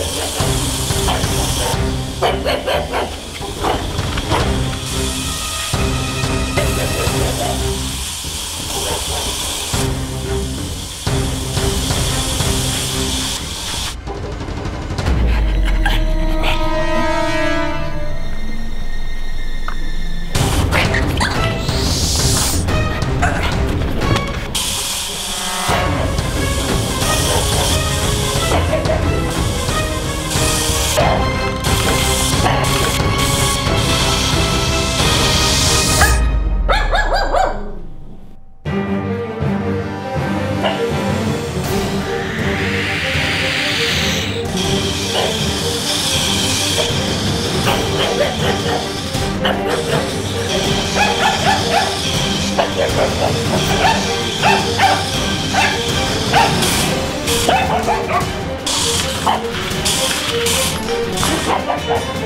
Whip, whip, whip! Thank